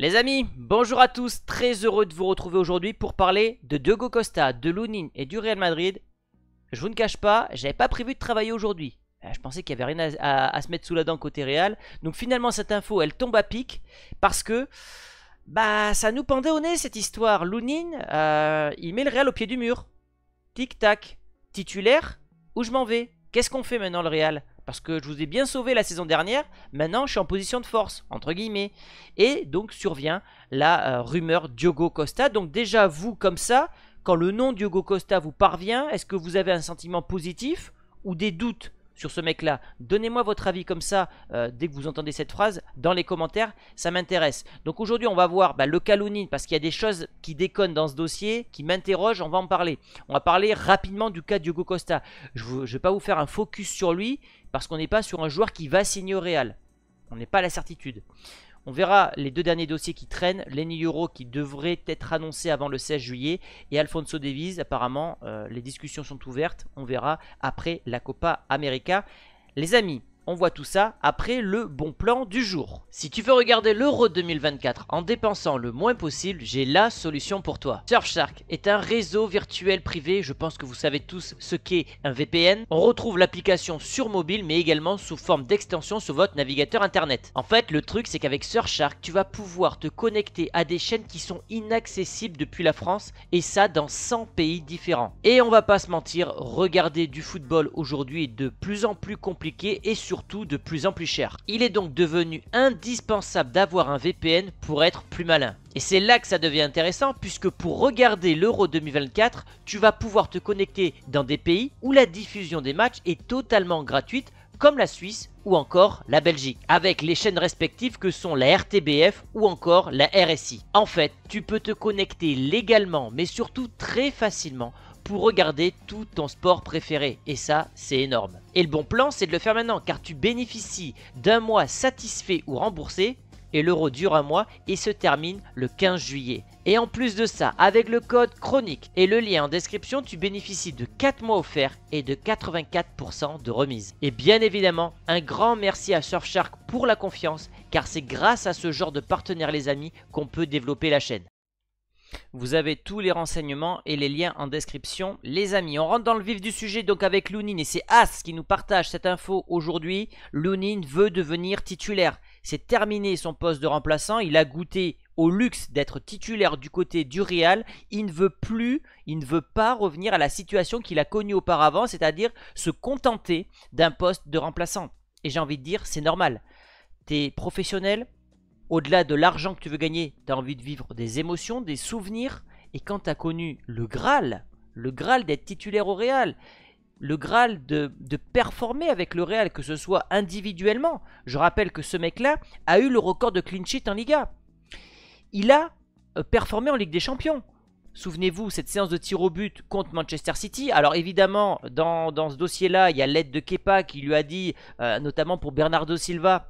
Les amis, bonjour à tous, très heureux de vous retrouver aujourd'hui pour parler de Diogo Costa, de Lunin et du Real Madrid. Je vous ne cache pas, j'avais pas prévu de travailler aujourd'hui. Euh, je pensais qu'il n'y avait rien à, se mettre sous la dent côté Real. Donc finalement cette info elle tombe à pic parce que bah ça nous pendait au nez cette histoire. Lunin, euh, il met le Real au pied du mur. Tic tac, titulaire ou je m'en vais? Qu'est-ce qu'on fait maintenant le Real? Parce que je vous ai bien sauvé la saison dernière, maintenant je suis en position de force, entre guillemets. Et donc survient la euh, rumeur Diogo Costa. Donc déjà, vous, comme ça, quand le nom Diogo Costa vous parvient, est-ce que vous avez un sentiment positif ou des doutes sur ce mec-là? Donnez-moi votre avis comme ça euh, dès que vous entendez cette phrase dans les commentaires, ça m'intéresse. Donc aujourd'hui, on va voir bah, le Kalounine parce qu'il y a des choses qui déconnent dans ce dossier, qui m'interrogent, on va en parler. On va parler rapidement du cas Diogo Costa. Je ne vais pas vous faire un focus sur lui parce qu'on n'est pas sur un joueur qui va signer au Real. On n'est pas la certitude. On verra les deux derniers dossiers qui traînent, Lenny Euro qui devrait être annoncé avant le 16 juillet et Alfonso Davies, apparemment euh, les discussions sont ouvertes, on verra après la Copa América. Les amis, on voit tout ça après le bon plan du jour. Si tu veux regarder l'Euro 2024 en dépensant le moins possible, j'ai la solution pour toi. Surfshark est un réseau virtuel privé, je pense que vous savez tous ce qu'est un VPN. On retrouve l'application sur mobile mais également sous forme d'extension sur votre navigateur internet. En fait, le truc c'est qu'avec Surfshark, tu vas pouvoir te connecter à des chaînes qui sont inaccessibles depuis la France et ça dans 100 pays différents. Et on va pas se mentir, regarder du football aujourd'hui est de plus en plus compliqué et surtout de plus en plus cher. Il est donc devenu indispensable d'avoir un VPN pour être plus malin. Et c'est là que ça devient intéressant puisque pour regarder l'Euro 2024, tu vas pouvoir te connecter dans des pays où la diffusion des matchs est totalement gratuite comme la Suisse ou encore la Belgique, avec les chaînes respectives que sont la RTBF ou encore la RSI. En fait, tu peux te connecter légalement mais surtout très facilement pour regarder tout ton sport préféré. Et ça, c'est énorme. Et le bon plan, c'est de le faire maintenant, car tu bénéficies d'un mois satisfait ou remboursé, et l'euro dure un mois et se termine le 15 juillet. Et en plus de ça, avec le code chronique et le lien en description, tu bénéficies de 4 mois offerts et de 84% de remise. Et bien évidemment, un grand merci à Surfshark pour la confiance, car c'est grâce à ce genre de partenaires les amis qu'on peut développer la chaîne. Vous avez tous les renseignements et les liens en description. Les amis, on rentre dans le vif du sujet donc avec Lunin et c'est As qui nous partage cette info aujourd'hui. Lunin veut devenir titulaire. C'est terminé son poste de remplaçant. Il a goûté au luxe d'être titulaire du côté du Real. Il ne veut plus, il ne veut pas revenir à la situation qu'il a connue auparavant, c'est-à-dire se contenter d'un poste de remplaçant. Et j'ai envie de dire, c'est normal. T'es professionnel, au-delà de l'argent que tu veux gagner, tu as envie de vivre des émotions, des souvenirs. Et quand tu as connu le Graal, le Graal d'être titulaire au Real, le Graal de, performer avec le Real, que ce soit individuellement. Je rappelle que ce mec-là a eu le record de clean sheet en Liga. Il a euh, performé en Ligue des Champions. Souvenez-vous, cette séance de tir au but contre Manchester City. Alors évidemment, dans, ce dossier-là, il y a l'aide de Kepa qui lui a dit, euh, notamment pour Bernardo Silva,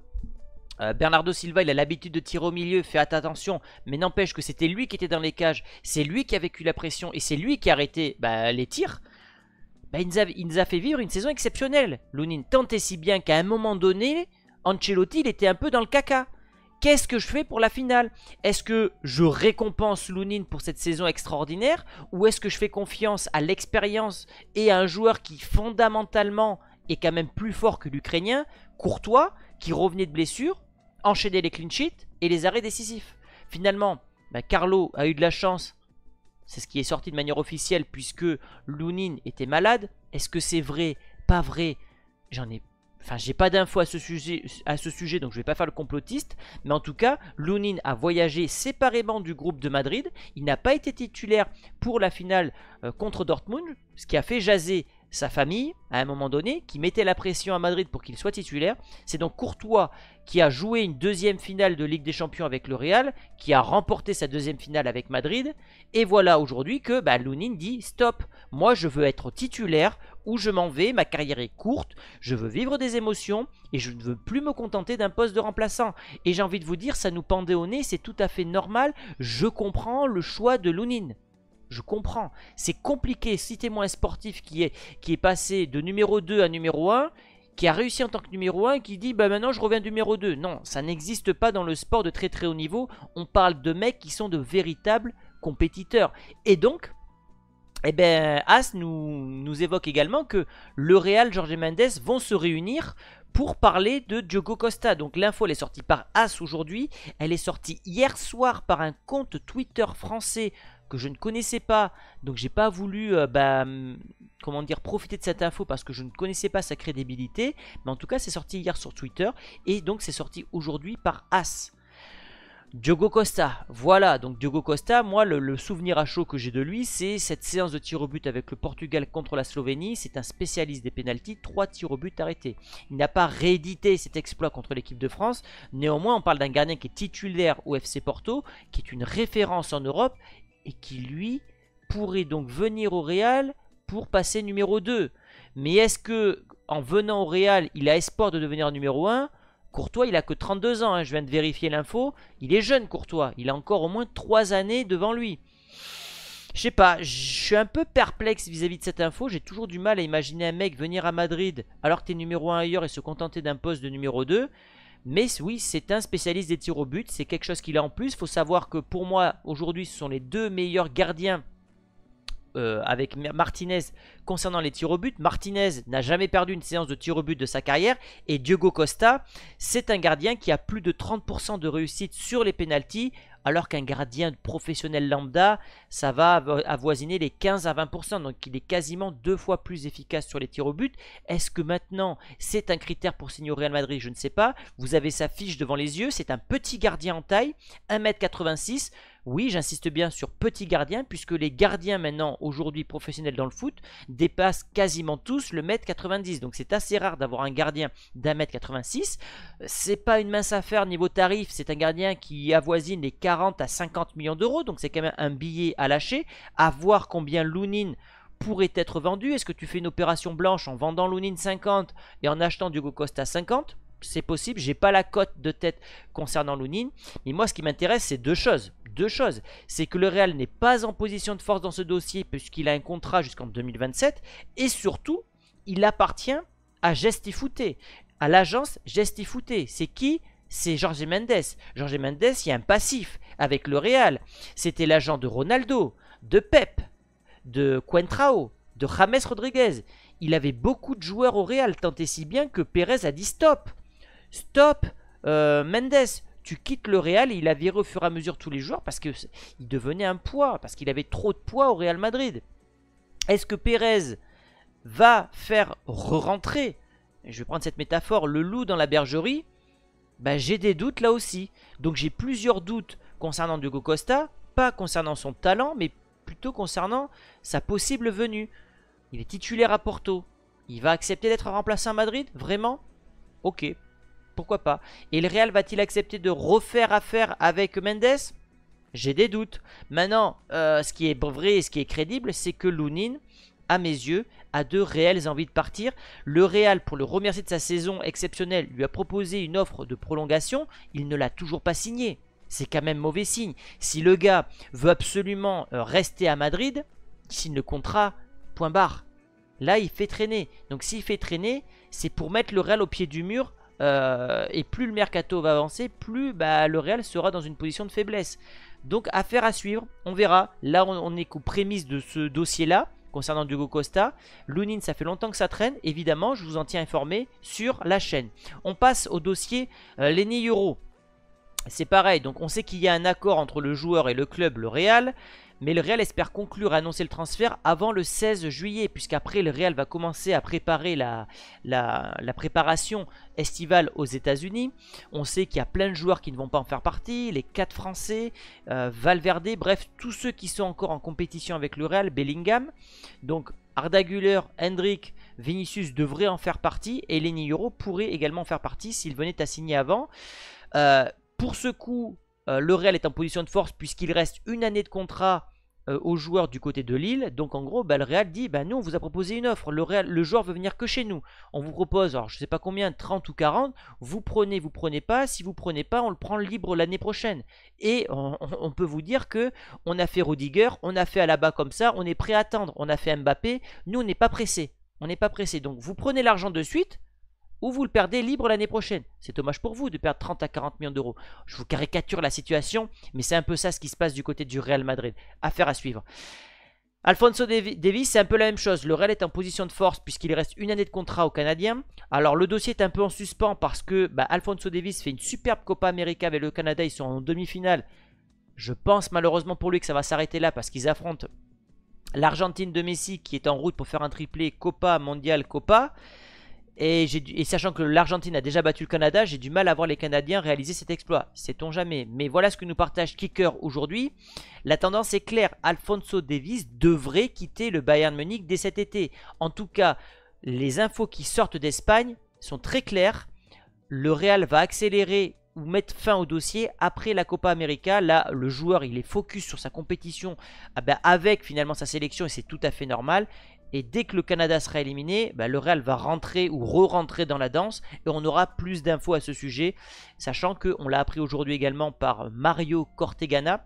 euh, Bernardo Silva, il a l'habitude de tirer au milieu, faites attention, mais n'empêche que c'était lui qui était dans les cages, c'est lui qui a vécu la pression et c'est lui qui a arrêté bah, les tirs. Bah, il, nous a, fait vivre une saison exceptionnelle. Lounine tant et si bien qu'à un moment donné, Ancelotti, il était un peu dans le caca. Qu'est-ce que je fais pour la finale? Est-ce que je récompense Lounine pour cette saison extraordinaire Ou est-ce que je fais confiance à l'expérience et à un joueur qui fondamentalement est quand même plus fort que l'Ukrainien, Courtois, qui revenait de blessure? Enchaîner les clean et les arrêts décisifs. Finalement, bah, Carlo a eu de la chance. C'est ce qui est sorti de manière officielle puisque Lunin était malade. Est-ce que c'est vrai? Pas vrai? J'en ai Enfin, j'ai pas d'infos à ce sujet, à ce sujet, donc je vais pas faire le complotiste. Mais en tout cas, Lunin a voyagé séparément du groupe de Madrid. Il n'a pas été titulaire pour la finale euh, contre Dortmund, ce qui a fait jaser sa famille, à un moment donné, qui mettait la pression à Madrid pour qu'il soit titulaire. C'est donc Courtois qui a joué une deuxième finale de Ligue des Champions avec le Real, qui a remporté sa deuxième finale avec Madrid. Et voilà aujourd'hui que bah, Lunin dit stop, moi je veux être titulaire où je m'en vais, ma carrière est courte, je veux vivre des émotions et je ne veux plus me contenter d'un poste de remplaçant. Et j'ai envie de vous dire, ça nous pendait au nez, c'est tout à fait normal, je comprends le choix de Lunin. Je comprends. C'est compliqué. T'es un sportif qui est, passé de numéro 2 à numéro 1, qui a réussi en tant que numéro 1 et qui dit bah maintenant je reviens numéro 2. Non, ça n'existe pas dans le sport de très très haut niveau. On parle de mecs qui sont de véritables compétiteurs. Et donc, eh ben, As nous, évoque également que le Real, Jorge Mendes vont se réunir pour parler de Diogo Costa. Donc l'info est sortie par As aujourd'hui, elle est sortie hier soir par un compte Twitter français que je ne connaissais pas, donc j'ai pas voulu euh, bah, comment dire profiter de cette info parce que je ne connaissais pas sa crédibilité, mais en tout cas c'est sorti hier sur Twitter et donc c'est sorti aujourd'hui par As. Diogo Costa, voilà, donc Diogo Costa, moi le, souvenir à chaud que j'ai de lui, c'est cette séance de tir au but avec le Portugal contre la Slovénie, c'est un spécialiste des pénalties, 3 tirs au but arrêtés. Il n'a pas réédité cet exploit contre l'équipe de France, néanmoins on parle d'un gardien qui est titulaire au FC Porto, qui est une référence en Europe, et qui lui pourrait donc venir au Real pour passer numéro 2. Mais est-ce que en venant au Real, il a espoir de devenir numéro 1 Courtois, il a que 32 ans, hein, je viens de vérifier l'info. Il est jeune, Courtois. Il a encore au moins 3 années devant lui. Je sais pas, je suis un peu perplexe vis-à-vis de cette info. J'ai toujours du mal à imaginer un mec venir à Madrid alors que tu es numéro 1 ailleurs et se contenter d'un poste de numéro 2. Mais oui, c'est un spécialiste des tirs au but. C'est quelque chose qu'il a en plus. Il faut savoir que pour moi, aujourd'hui, ce sont les deux meilleurs gardiens euh, avec Martinez concernant les tirs au but. Martinez n'a jamais perdu une séance de tirs au but de sa carrière et Diogo Costa, c'est un gardien qui a plus de 30% de réussite sur les pénalties alors qu'un gardien professionnel lambda, ça va avoisiner les 15 à 20%, donc il est quasiment deux fois plus efficace sur les tirs au but. Est-ce que maintenant c'est un critère pour signer au Real Madrid? Je ne sais pas. Vous avez sa fiche devant les yeux, c'est un petit gardien en taille, 1m86. Oui, j'insiste bien sur petit gardien, puisque les gardiens maintenant, aujourd'hui professionnels dans le foot, dépassent quasiment tous le mètre 90. Donc c'est assez rare d'avoir un gardien d'un mètre 86. C'est pas une mince affaire niveau tarif, c'est un gardien qui avoisine les 40 à 50 millions d'euros, donc c'est quand même un billet à lâcher. À voir combien Lounine pourrait être vendu. Est-ce que tu fais une opération blanche en vendant Lounine 50 et en achetant Diogo Costa 50 c'est possible, j'ai pas la cote de tête concernant Lounine, mais moi ce qui m'intéresse c'est deux choses deux choses. C'est que le Real n'est pas en position de force dans ce dossier puisqu'il a un contrat jusqu'en 2027. Et surtout, il appartient à Gestifouté, à l'agence Gestifouté. C'est qui? C'est Jorge Mendes. Jorge Mendes, il y a un passif avec le Real. C'était l'agent de Ronaldo, de Pep, de Quentrao, de James Rodriguez. Il avait beaucoup de joueurs au Real, tant et si bien que Pérez a dit stop. Stop, euh, Mendes, tu quittes le Real et il a viré au fur et à mesure tous les joueurs parce qu'il devenait un poids, parce qu'il avait trop de poids au Real Madrid. Est-ce que Pérez va faire re-rentrer, je vais prendre cette métaphore, le loup dans la bergerie? Ben, J'ai des doutes là aussi. Donc j'ai plusieurs doutes concernant Diogo Costa, pas concernant son talent, mais plutôt concernant sa possible venue. Il est titulaire à Porto. Il va accepter d'être remplacé à Madrid? Vraiment? Ok, pourquoi pas? Et le Real va-t-il accepter de refaire affaire avec Mendes? J'ai des doutes. Maintenant, euh, ce qui est vrai et ce qui est crédible, c'est que Lounine, à mes yeux, a de réelles envies de partir. Le Real, pour le remercier de sa saison exceptionnelle, lui a proposé une offre de prolongation. Il ne l'a toujours pas signée. C'est quand même mauvais signe. Si le gars veut absolument euh, rester à Madrid, il signe le contrat, point barre. Là, il fait traîner. Donc s'il fait traîner, c'est pour mettre le Real au pied du mur euh, et plus le mercato va avancer, plus bah, le Real sera dans une position de faiblesse. Donc affaire à suivre, on verra. Là on, est qu'aux prémices de ce dossier-là concernant Diogo Costa. Lounine, ça fait longtemps que ça traîne. Évidemment, je vous en tiens informé sur la chaîne. On passe au dossier euh, Lenny Euro. C'est pareil, donc on sait qu'il y a un accord entre le joueur et le club, le Real. Mais le Real espère conclure et annoncer le transfert avant le 16 juillet, puisqu'après le Real va commencer à préparer la, préparation estivale aux États-Unis. On sait qu'il y a plein de joueurs qui ne vont pas en faire partie, les 4 Français, euh, Valverde, bref, tous ceux qui sont encore en compétition avec le Real, Bellingham. Donc Arda Güler, Hendrik, Vinicius devraient en faire partie et Lenny Euro pourrait également en faire partie s'il venait à signer avant. Euh, pour ce coup, euh, le Real est en position de force puisqu'il reste une année de contrat euh, aux joueurs du côté de Lille. Donc en gros, bah, le Real dit bah, nous on vous a proposé une offre. Le, Real, le joueur veut venir que chez nous. On vous propose, alors je sais pas combien, 30 ou 40. Vous prenez, vous prenez pas. Si vous prenez pas, on le prend libre l'année prochaine. Et on, peut vous dire que on a fait Rudiger, on a fait Alaba comme ça, on est prêt à attendre. On a fait Mbappé. Nous on n'est pas pressé. On n'est pas pressé. Donc vous prenez l'argent de suite ou vous le perdez libre l'année prochaine. C'est dommage pour vous de perdre 30 à 40 millions d'euros. Je vous caricature la situation, mais c'est un peu ça ce qui se passe du côté du Real Madrid. Affaire à suivre. Alfonso Davis, c'est un peu la même chose. Le Real est en position de force puisqu'il reste une année de contrat au Canadien. Alors le dossier est un peu en suspens parce que bah, Alfonso Davis fait une superbe Copa América avec le Canada. Ils sont en demi-finale. Je pense malheureusement pour lui que ça va s'arrêter là parce qu'ils affrontent l'Argentine de Messi qui est en route pour faire un triplé Copa Mondial Copa. Et, sachant que l'Argentine a déjà battu le Canada, j'ai du mal à voir les Canadiens réaliser cet exploit. Sait-on jamais. Mais voilà ce que nous partage Kicker aujourd'hui. La tendance est claire. Alfonso Davis devrait quitter le Bayern Munich dès cet été. En tout cas, les infos qui sortent d'Espagne sont très claires. Le Real va accélérer ou mettre fin au dossier après la Copa América. Là, le joueur, il est focus sur sa compétition ah ben, avec finalement sa sélection et c'est tout à fait normal. Et dès que le Canada sera éliminé, bah, le Real va rentrer ou re-rentrer dans la danse et on aura plus d'infos à ce sujet, sachant qu'on l'a appris aujourd'hui également par Mario Cortegana,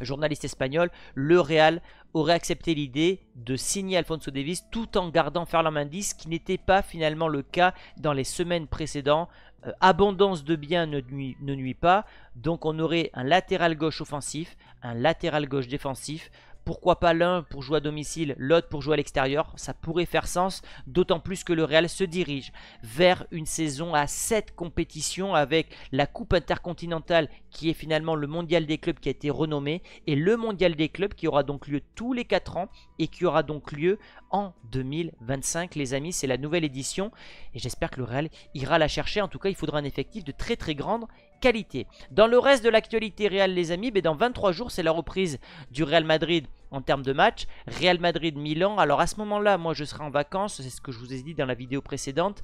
journaliste espagnol, le Real aurait accepté l'idée de signer Alfonso Davis tout en gardant Ferland Mendy, ce qui n'était pas finalement le cas dans les semaines précédentes. Euh, abondance de biens ne ne nuit pas, donc on aurait un latéral gauche offensif, un latéral gauche défensif, pourquoi pas l'un pour jouer à domicile, l'autre pour jouer à l'extérieur Ça pourrait faire sens, d'autant plus que le Real se dirige vers une saison à 7 compétitions avec la Coupe intercontinentale qui est finalement le mondial des clubs qui a été renommé et le mondial des clubs qui aura donc lieu tous les 4 ans et qui aura donc lieu en 2025 les amis c'est la nouvelle édition et j'espère que le Real ira la chercher en tout cas il faudra un effectif de très très grande qualité. Dans le reste de l'actualité réelle les amis, mais dans 23 jours c'est la reprise du Real Madrid en termes de match. Real Madrid-Milan, alors à ce moment-là moi je serai en vacances, c'est ce que je vous ai dit dans la vidéo précédente.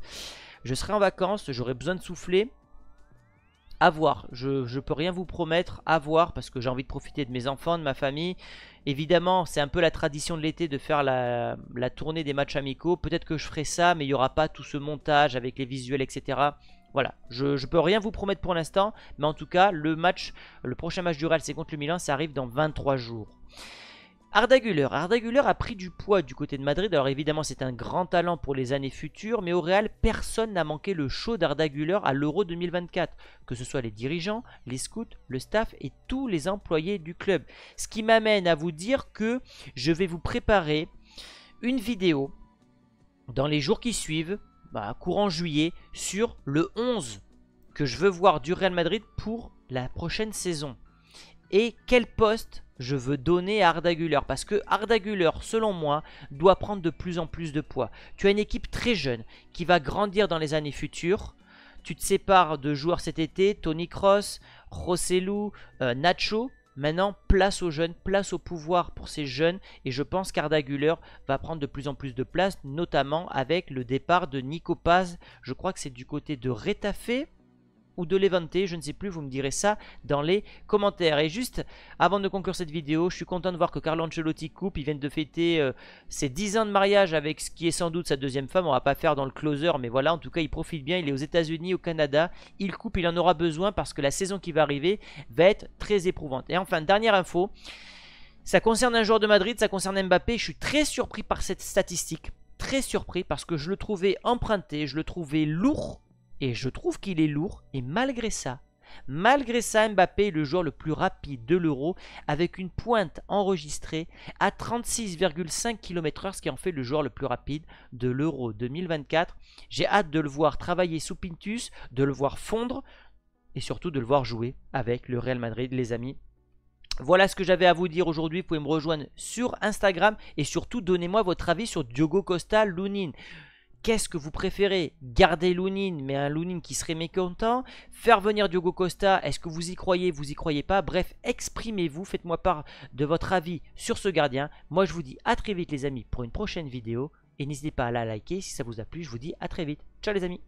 Je serai en vacances, j'aurai besoin de souffler. À voir, je ne peux rien vous promettre, à voir, parce que j'ai envie de profiter de mes enfants, de ma famille. Évidemment, c'est un peu la tradition de l'été de faire la, la tournée des matchs amicaux. Peut-être que je ferai ça, mais il n'y aura pas tout ce montage avec les visuels, etc. Voilà, je ne peux rien vous promettre pour l'instant, mais en tout cas, le match, le prochain match du Real, c'est contre le Milan, ça arrive dans 23 jours. Arda Güler. A pris du poids du côté de Madrid. Alors évidemment, c'est un grand talent pour les années futures, mais au Real, personne n'a manqué le show d'Arda Güler à l'Euro 2024, que ce soit les dirigeants, les scouts, le staff et tous les employés du club. Ce qui m'amène à vous dire que je vais vous préparer une vidéo dans les jours qui suivent bah, courant juillet sur le 11 que je veux voir du Real Madrid pour la prochaine saison. Et quel poste je veux donner à Arda Güler? Parce que Arda Güler, selon moi, doit prendre de plus en plus de poids. Tu as une équipe très jeune qui va grandir dans les années futures. Tu te sépares de joueurs cet été, Tony Cross, Rossellou, euh, Nacho. Maintenant, place aux jeunes, place au pouvoir pour ces jeunes. Et je pense qu'Arda Güler va prendre de plus en plus de place, notamment avec le départ de Nico Paz. Je crois que c'est du côté de Retafe ou de l'éventer, je ne sais plus, vous me direz ça dans les commentaires. Et juste avant de conclure cette vidéo, je suis content de voir que Carlo Ancelotti coupe, il vient de fêter euh, ses 10 ans de mariage avec ce qui est sans doute sa deuxième femme, on va pas faire dans le closer, mais voilà, en tout cas il profite bien, il est aux états unis au Canada, il coupe, il en aura besoin parce que la saison qui va arriver va être très éprouvante. Et enfin, dernière info, ça concerne un joueur de Madrid, ça concerne Mbappé, je suis très surpris par cette statistique, très surpris parce que je le trouvais emprunté, je le trouvais lourd et je trouve qu'il est lourd. Et malgré ça, malgré ça, Mbappé est le joueur le plus rapide de l'Euro avec une pointe enregistrée à 36,5 km/h, ce qui en fait le joueur le plus rapide de l'Euro 2024. J'ai hâte de le voir travailler sous Pintus, de le voir fondre et surtout de le voir jouer avec le Real Madrid, les amis. Voilà ce que j'avais à vous dire aujourd'hui. Vous pouvez me rejoindre sur Instagram et surtout donnez-moi votre avis sur Diogo Costa Lunin. Qu'est-ce que vous préférez? Garder Lounine, mais un Lounine qui serait mécontent Faire venir Diogo Costa Est-ce que vous y croyez? Vous y croyez pas? Bref, exprimez-vous, faites-moi part de votre avis sur ce gardien. Moi, je vous dis à très vite les amis pour une prochaine vidéo. Et n'hésitez pas à la liker si ça vous a plu. Je vous dis à très vite. Ciao les amis